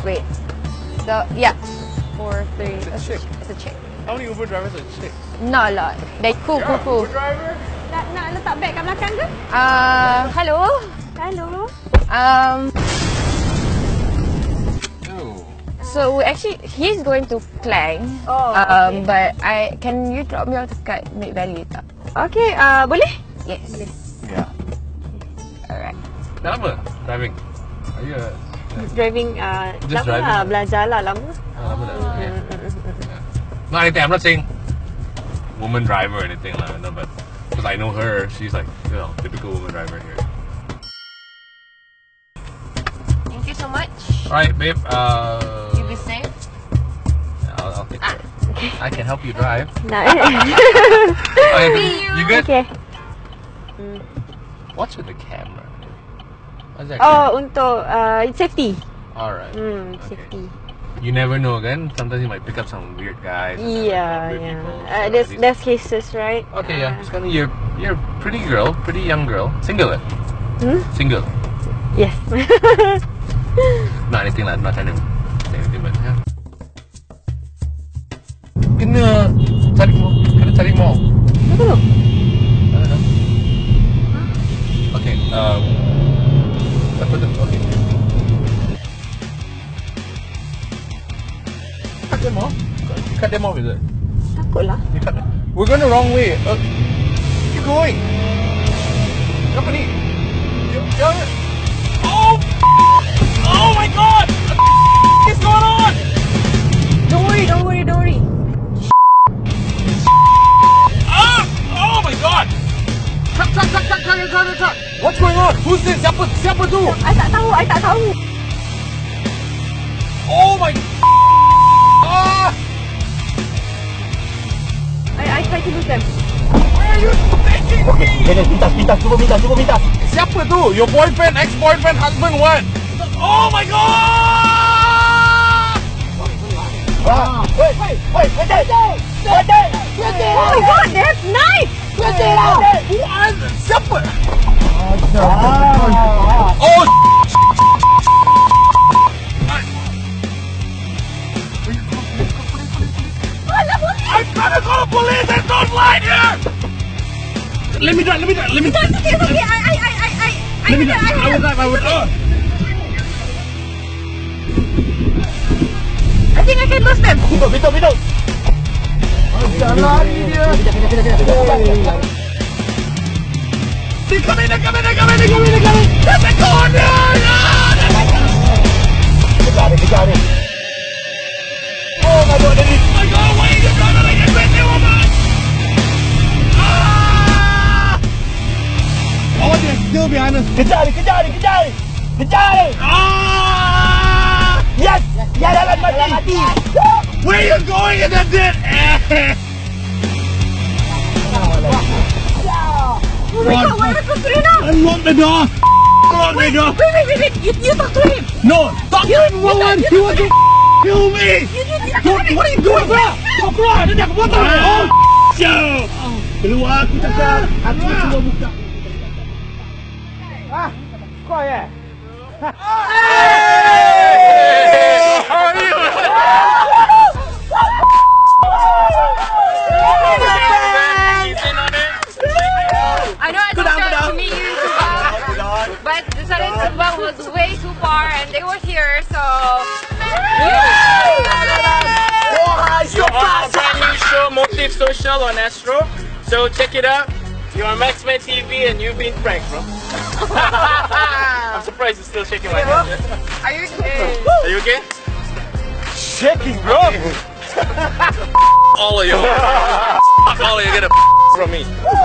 three. Wait. So yeah, four, three. It's a chick. It's a chick. How many Uber drivers are chicks? Not a lot. They cool, cool, cool. Uber driver? Nak, nak letak beg kat belakang ke? Uh, hello. Hello. Um, No. so actually he's going to Klang. Oh, Um, okay. but I can you drop me off dekat Mid Valley tak? Okay, uh, boleh? Yes. Yeah. Alright. Kenapa? Driving. Are you a... Driving, uh, Just lama driving lah, lah. belajar lah lama. Ah, apa dah? Okay. Mm, mm, mm, no, anything. I'm not saying woman driver or anything like no, but because I know her, she's like you know typical woman driver here. Thank you so much. All right, babe. Uh, You be safe. I'll, I'll take ah, care. Okay. I can help you drive. Nak Okay, you good? Okay. What's with the camera? Oh, untuk uh, safety. All right. Hmm, Okay. safety. You never know, again. Sometimes you might pick up some weird guys. Yeah, weird yeah. people, so Uh, there's, least- there's cases, right? Okay, yeah. Uh, It's kind of you're you're a pretty girl, pretty young girl, single. Eh? Hmm? Single. Yes. Not anything like not trying to say anything, but yeah. Kena cari mall. Kena cari mall. Apa tu? I don't know. Okay. Um. Them off, is it? Takut lah. You cut them. We're going the wrong way. Uh, keep going. Kenapa ni? Jangan. Oh! Oh my god! What is going on? Don't worry, don't worry, don't worry. Ah! Oh my god! Truck, truck, truck, truck, truck, truck, truck, truck. What's going on? Who's this? Siapa, siapa tu? I tak tahu, I tak tahu. Oh my... I try to lose them. Where are you taking me? Kena pintas, pintas, cuba pintas, cuba pintas. Siapa tu? Your boyfriend, ex-boyfriend, husband, what? Oh my god! Ah, wait, wait, wait, berhenti, berhenti, berhenti Oh my god, that's nice! berhenti lah. Who are the... Siapa? Ah, gonna call the police! There's no light here! Let me drive, let me drive, let me drive. Okay, okay, I, I, I, I, I, I, Let me I, drive, I will drive, I will drive. I think I can lose them. Pintu, pintu, pintu. Jangan lari dia. Behind us. Kejar dia, kejar dia, kejar dia. Kejar dia. Ah! Yes, dia dalam mati. Where are you going in the dead end? Oh my god, where is Katrina? Unlock the door! Unlock the door! Wait, wait, wait, wait. You, you talk to him. No! Stop him! Rowan! He wants to kill me! You, you, you, Don't, what are you doing, bro? Kau keluar! Dia dah keluar! Oh, show! Keluar aku cakap! Aku cuma buka. Kau ya? Hey! How are you? I know I told you to meet you in Subang, but the Southern was way too far and they were here, so. You are on brand new show, Motive Social on Astro. So check it out. You're on Maxman TV and you've been pranked, bro. I'm surprised you're still shaking like that. Are you okay? Are you okay? Shaking, bro. All of you. All of you get a from me.